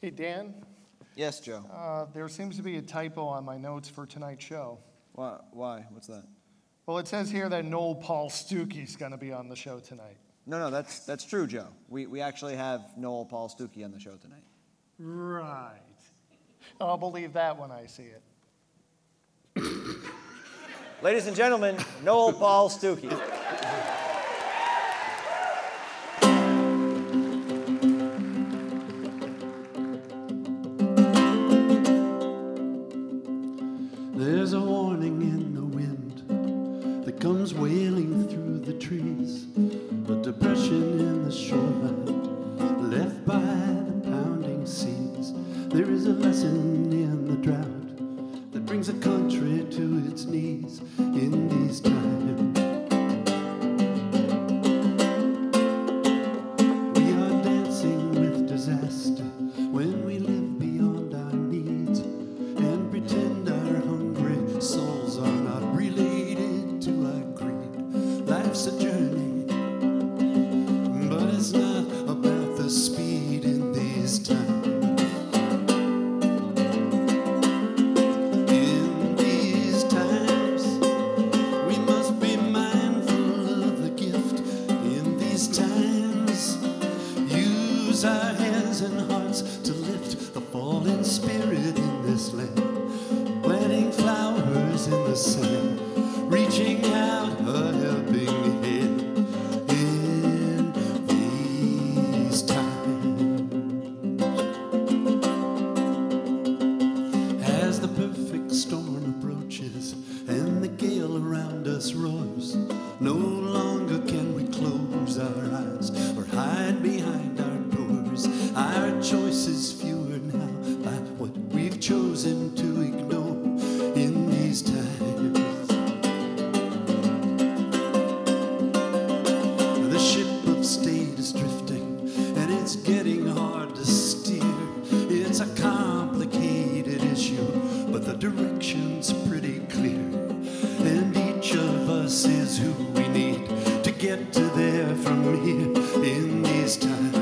Hey, Dan, Yes, Joe. uh, there seems to be a typo on my notes for tonight's show. Why? Why? What's that? Well, it says here that Noel Paul Stookey's going to be on the show tonight. No, no, that's that's true, Joe. We we actually have Noel Paul Stookey on the show tonight. Right. I'll believe that when I see it. Ladies and gentlemen, Noel Paul Stookey. Comes wailing through the trees. A depression in the shoreline left by the pounding seas. There is a lesson in the drought that brings a country to its knees in these times. These times, use our hands and hearts to lift the fallen spirit in this land. Planting flowers in the sand, reaching out a helping hand. As the perfect storm approaches and the gale around us roars, get to there from here in these times.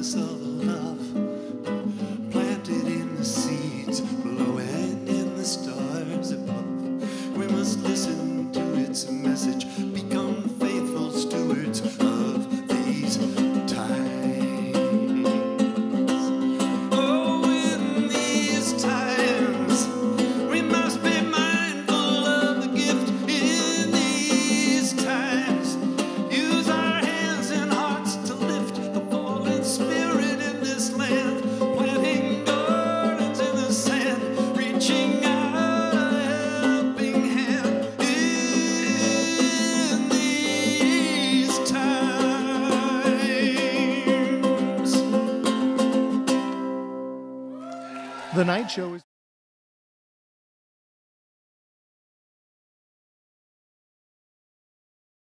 Of love planted in the seeds below and in the stars above. We must listen to its The night show is.